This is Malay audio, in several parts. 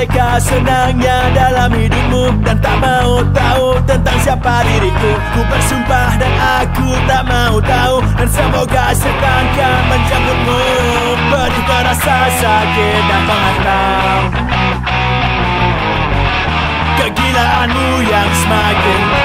Mereka senangnya dalam hidupmu Dan tak mau tahu tentang siapa diriku. Ku bersumpah dan aku tak mau tahu Dan semoga setan kan menjemputmu Pedih terasa sakit dan menghantam Kegilaanmu yang semakin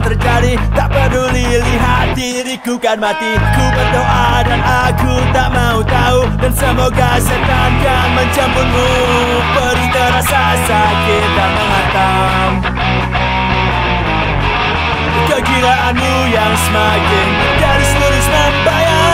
sedang terjadi. Tak peduli lihat diriku kan mati. Ku berdoa dan aku tak mau tahu. Dan semoga setan kan mencampurmu Perih terasa sakit dan menghantam. Kegilaanmu yang semakin Terus-terus membayar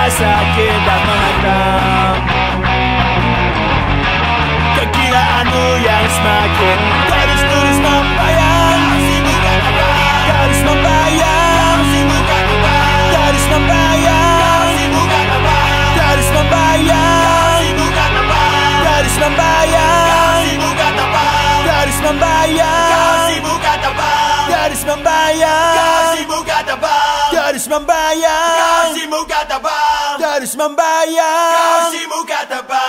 terasa sakit dan menghantam Kegilaanmu yang semakin Terus Terus membayang Terus membayang Terus membayang Terus membayang Terus harus membayar. Sibuk muka tebal